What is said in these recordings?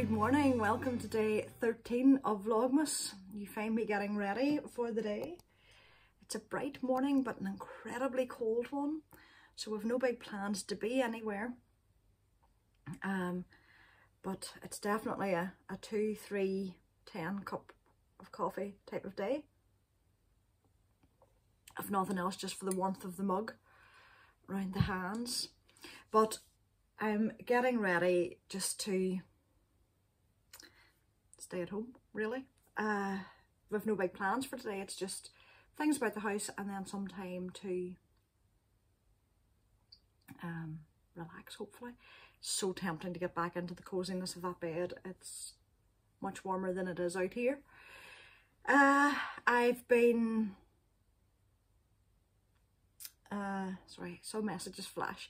Good morning, welcome to day 13 of Vlogmas. You find me getting ready for the day. It's a bright morning but an incredibly cold one, so we've no big plans to be anywhere. Um, but it's definitely a, a 2, 3, 10 cup of coffee type of day. If nothing else, just for the warmth of the mug around the hands. But I'm getting ready just to stay at home, really. Uh, we've no big plans for today. It's just things about the house and then some time to um, relax, hopefully. So tempting to get back into the coziness of that bed. It's much warmer than it is out here. Uh, I've been... Uh, sorry, so messages flash.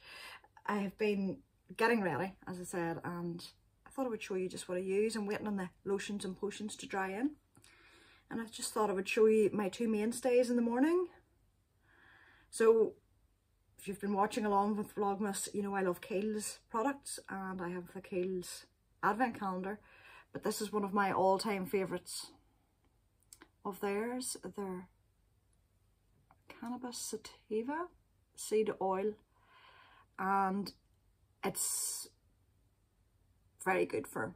I've been getting ready, as I said, and I thought I would show you just what I use. I'm waiting on the lotions and potions to dry in. And I just thought I would show you my two mainstays in the morning. So if you've been watching along with Vlogmas, you know I love Kiehl's products and I have the Kiehl's advent calendar. But this is one of my all-time favourites of theirs. Their Cannabis Sativa seed oil. And it's very good for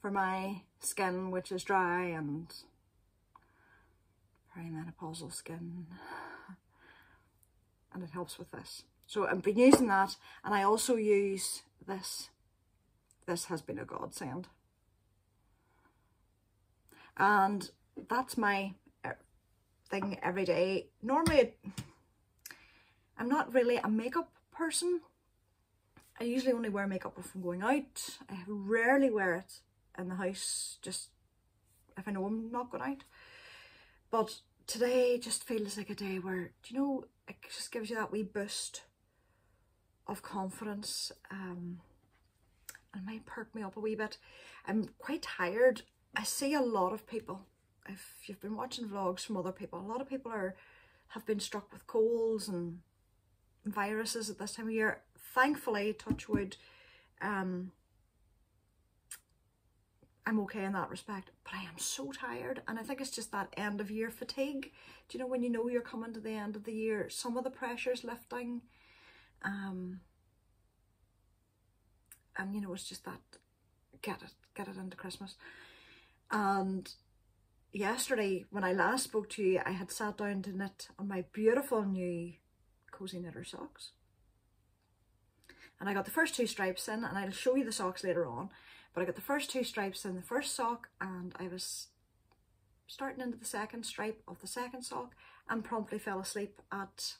for my skin which is dry and very menopausal skin. And it helps with this. So I've been using that and I also use this. This has been a godsend. And that's my uh, thing every day. Normally I'm not really a makeup person I usually only wear makeup if I'm going out. I rarely wear it in the house, just if I know I'm not going out. But today just feels like a day where, do you know, it just gives you that wee boost of confidence. Um, and might perk me up a wee bit. I'm quite tired. I see a lot of people, if you've been watching vlogs from other people, a lot of people are have been struck with colds and viruses at this time of year thankfully, touch wood, um, I'm okay in that respect, but I am so tired and I think it's just that end of year fatigue. Do you know when you know you're coming to the end of the year, some of the pressure's lifting, um, and you know it's just that get it, get it into Christmas. And yesterday when I last spoke to you, I had sat down to knit on my beautiful new cozy knitter socks and I got the first two stripes in and I'll show you the socks later on. But I got the first two stripes in the first sock and I was starting into the second stripe of the second sock and promptly fell asleep at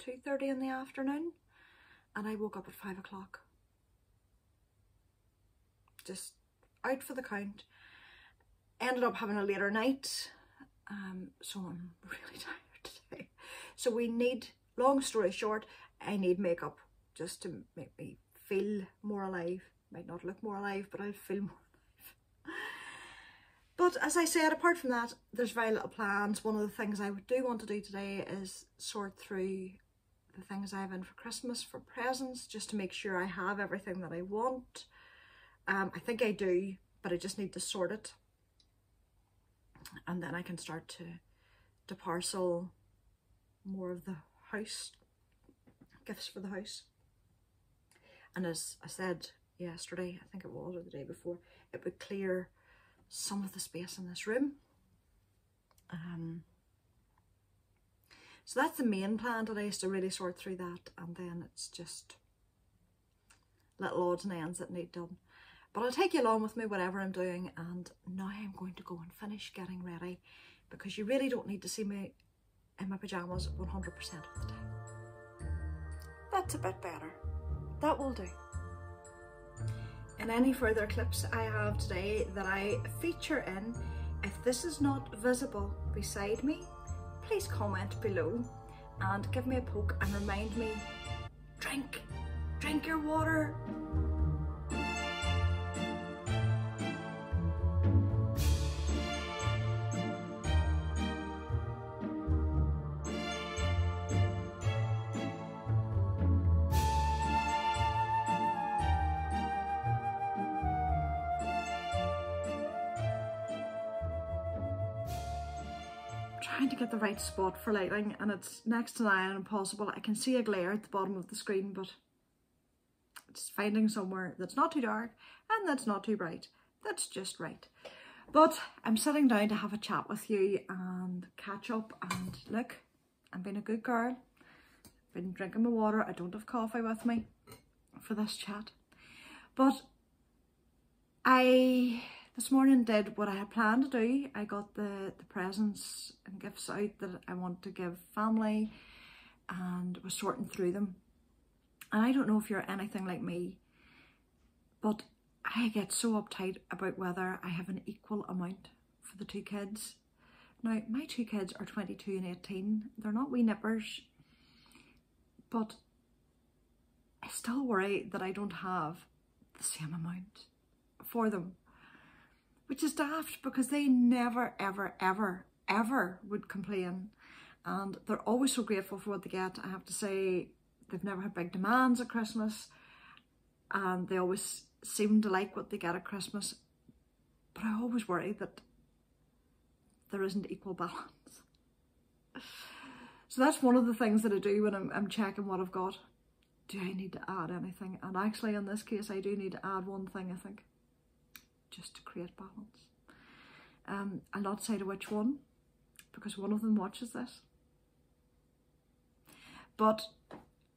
2.30 in the afternoon. And I woke up at 5 o'clock. Just out for the count. Ended up having a later night. Um, so I'm really tired today. So we need long story short I need makeup just to make me feel more alive. Might not look more alive, but I'll feel more alive. But as I said, apart from that, there's very little plans. One of the things I do want to do today is sort through the things I have in for Christmas for presents, just to make sure I have everything that I want. Um, I think I do, but I just need to sort it. And then I can start to, to parcel more of the house, gifts for the house. And as I said yesterday, I think it was, or the day before, it would clear some of the space in this room. Um, so that's the main plan today is to really sort through that and then it's just little odds and ends that need done. But I'll take you along with me whatever I'm doing and now I'm going to go and finish getting ready because you really don't need to see me in my pyjamas 100% of the time. That's a bit better that will do. In any further clips I have today that I feature in, if this is not visible beside me, please comment below and give me a poke and remind me, drink, drink your water. Trying to get the right spot for lighting and it's next to nigh impossible. I can see a glare at the bottom of the screen but it's finding somewhere that's not too dark and that's not too bright. That's just right. But I'm sitting down to have a chat with you and catch up and look, I'm being a good girl. I've been drinking my water. I don't have coffee with me for this chat. But I this morning did what I had planned to do. I got the, the presents and gifts out that I want to give family and was sorting through them. And I don't know if you're anything like me, but I get so uptight about whether I have an equal amount for the two kids. Now, my two kids are 22 and 18. They're not wee nippers, but I still worry that I don't have the same amount for them which is daft because they never, ever, ever, ever would complain. And they're always so grateful for what they get. I have to say, they've never had big demands at Christmas. And they always seem to like what they get at Christmas. But I always worry that there isn't equal balance. So that's one of the things that I do when I'm, I'm checking what I've got. Do I need to add anything? And actually in this case, I do need to add one thing, I think just to create balance. Um, I'll not say to which one because one of them watches this. But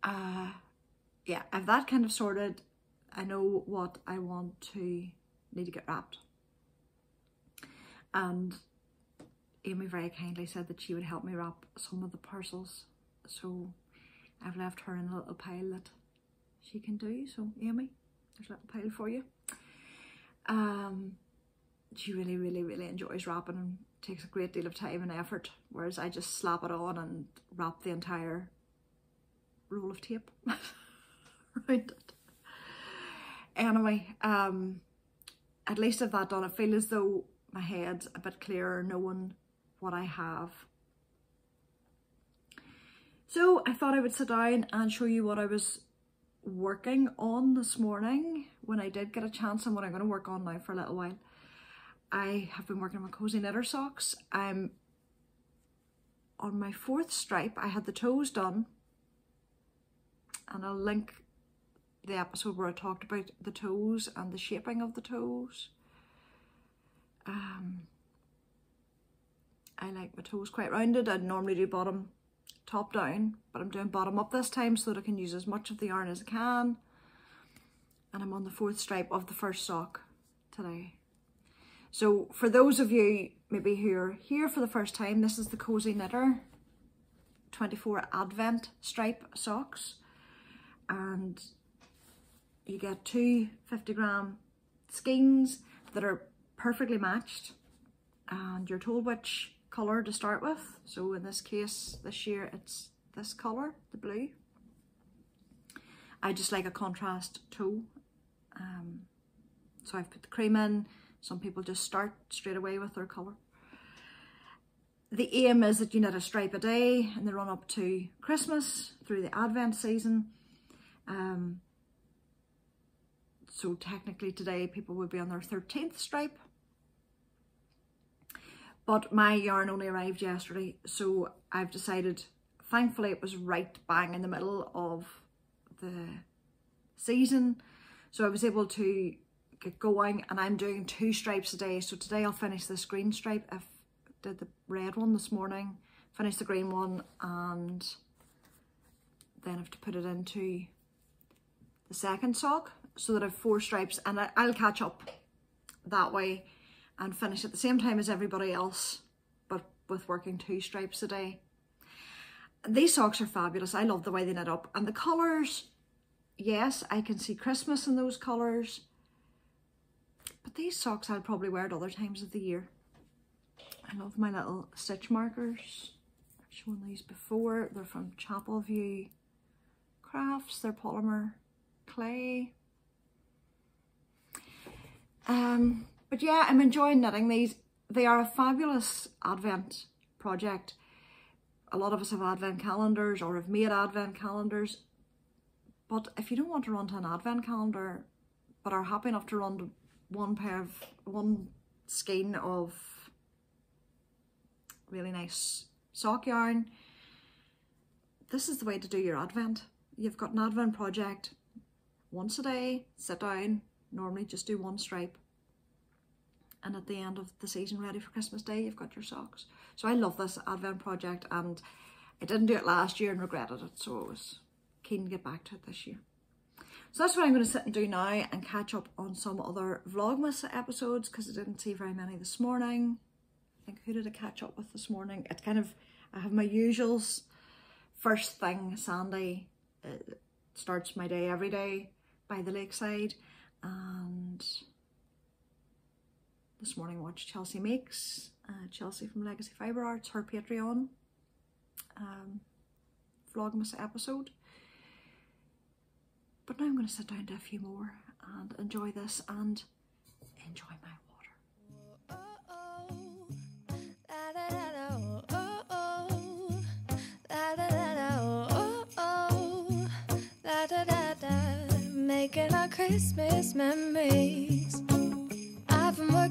uh, yeah, I've that kind of sorted. I know what I want to need to get wrapped. And Amy very kindly said that she would help me wrap some of the parcels. So I've left her in a little pile that she can do. So Amy, there's a little pile for you. Um, she really, really, really enjoys wrapping and takes a great deal of time and effort, whereas I just slap it on and wrap the entire roll of tape around it. Anyway, um, at least I've that done. I feel as though my head's a bit clearer knowing what I have. So I thought I would sit down and show you what I was working on this morning when I did get a chance and what I'm going to work on now for a little while. I have been working on my cozy knitter socks. I'm on my fourth stripe. I had the toes done and I'll link the episode where I talked about the toes and the shaping of the toes. Um, I like my toes quite rounded. I normally do bottom top down, but I'm doing bottom up this time so that I can use as much of the yarn as I can. And I'm on the fourth stripe of the first sock today. So for those of you maybe who are here for the first time, this is the Cozy Knitter 24 Advent stripe socks. And you get two 50 gram skeins that are perfectly matched. And you're told which colour to start with. So in this case, this year, it's this colour, the blue. I just like a contrast toe. Um, so I've put the cream in. Some people just start straight away with their colour. The aim is that you knit a stripe a day and they run up to Christmas through the Advent season. Um, so technically today people would be on their 13th stripe but my yarn only arrived yesterday, so I've decided, thankfully it was right bang in the middle of the season. So I was able to get going and I'm doing two stripes a day. So today I'll finish this green stripe. I did the red one this morning, finish the green one and then I have to put it into the second sock so that I have four stripes and I'll catch up that way and finish at the same time as everybody else, but with working two stripes a day. These socks are fabulous. I love the way they knit up. And the colours, yes, I can see Christmas in those colours. But these socks I'll probably wear at other times of the year. I love my little stitch markers. I've shown these before. They're from Chapel View Crafts. They're polymer clay. Um, but yeah, I'm enjoying knitting these. They are a fabulous Advent project. A lot of us have Advent calendars or have made Advent calendars. But if you don't want to run to an Advent calendar, but are happy enough to run to one pair of, one skein of really nice sock yarn. This is the way to do your advent. You've got an advent project once a day, sit down, normally just do one stripe. And at the end of the season, ready for Christmas Day, you've got your socks. So I love this advent project and I didn't do it last year and regretted it. So I was keen to get back to it this year. So that's what I'm going to sit and do now and catch up on some other Vlogmas episodes because I didn't see very many this morning. I think who did I catch up with this morning? It kind of, I have my usuals. First thing, Sandy uh, starts my day every day by the lakeside and this morning watched Chelsea Makes, uh, Chelsea from Legacy Fibre Arts, her Patreon um, Vlogmas episode. But now I'm going to sit down to a few more and enjoy this and enjoy my water. making our Christmas memories.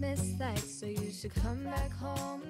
Christmas lights. So you should come back home.